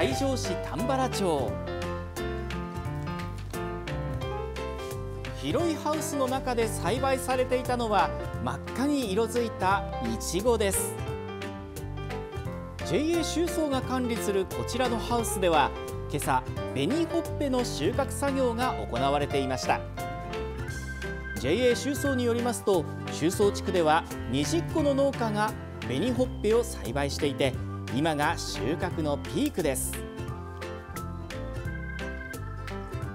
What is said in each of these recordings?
西条市丹原町。広いハウスの中で栽培されていたのは真っ赤に色づいたいちごです。JA 収蔵が管理するこちらのハウスでは今朝紅ほっぺの収穫作業が行われていました。JA 収蔵によりますと収蔵地区では20個の農家が紅ほっぺを栽培していて今が収穫のピークです。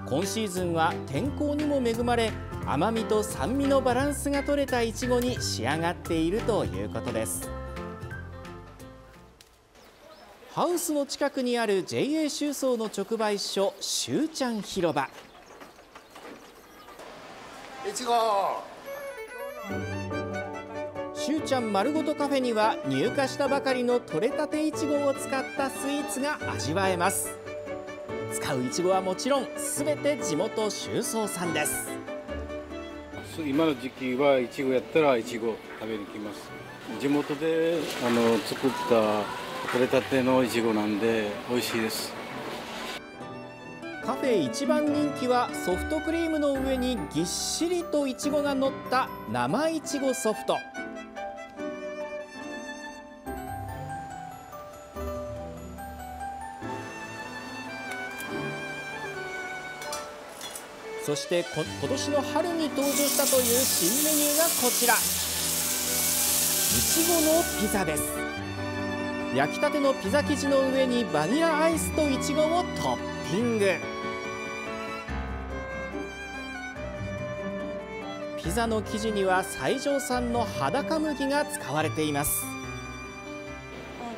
今シーズンは天候にも恵まれ甘みと酸味のバランスが取れたいちごに仕上がっているということです。ハウスの近くにある JA 収蔵の直売所しゅうちゃん広場。いちごしゅうちゃん丸ごとカフェには入荷したばかりの採れたていちごを使ったスイーツが味わえます。使ういちごはもちろんすべて地元収蔵産です。今の時期はいちごやったらいちご食べに来ます。地元であの作った取れたてのいちごなんで美味しいです。カフェ一番人気はソフトクリームの上にぎっしりといちごが乗った生いちごソフトそしてこ今年の春に登場したという新メニューがこちら。いちごのピザです。焼きたてのピザ生地の上にバニラアイスといちごをトッピング。ピザの生地には西条産の裸麦が使われています。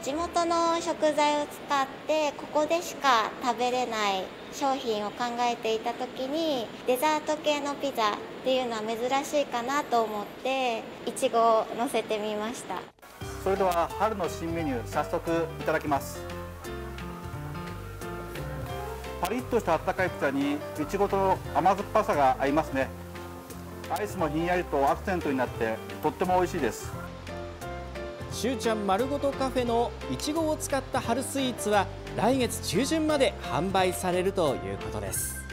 地元の食材を使ってここでしか食べれない商品を考えていた時にデザート系のピザっていうのは珍しいかなと思っていちごを乗せてみました。それでは春の新メニュー早速いただきます。パリッとした温かいピザにいちごと甘酸っぱさが合いますね。アイスもひんやりとアクセントになってとっても美味しいです。しゅうちゃん丸ごとカフェのいちごを使った春スイーツは来月中旬まで販売されるということです。